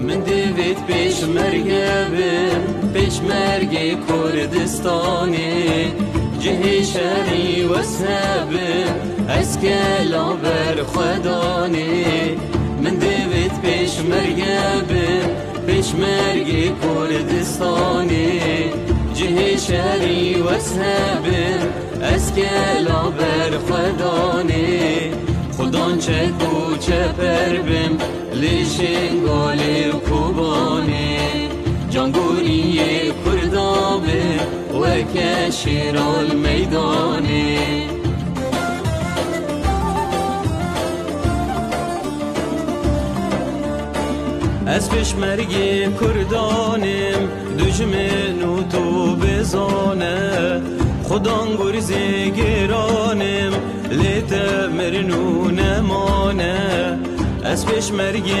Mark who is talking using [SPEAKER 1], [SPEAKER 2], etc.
[SPEAKER 1] من دیوید پیش مرگبم پیش مرگ کردستانی. جهی شری و سبم از کلا بر خدانی. من دیوید پیش مرگبم پیش مرگ کردستانی. جهی شری و سبم از کلا بر خدانی. خودان چه کوچه پر بم لیشین جانگوری کردابه و کشیر المیدانی از پشمرگی کردانم دجمن و تو بزانه. خودان گرزی گرانم لیت مرنو نمانه. از پشمرگی